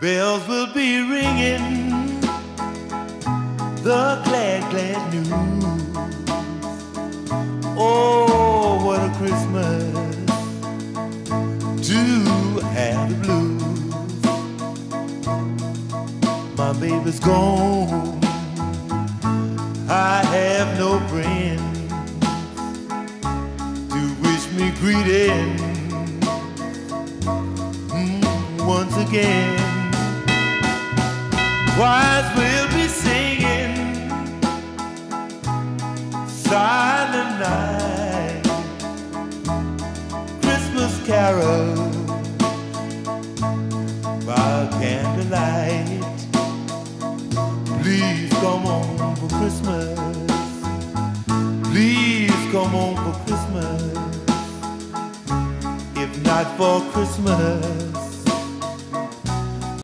Bells will be ringing the glad, glad news. Oh, what a Christmas to have the blues. My baby's gone. I have no friends to wish me greeting mm, once again. Choirs will be singing silent night, Christmas carol by candlelight. Please come on for Christmas. Please come on for Christmas. If not for Christmas.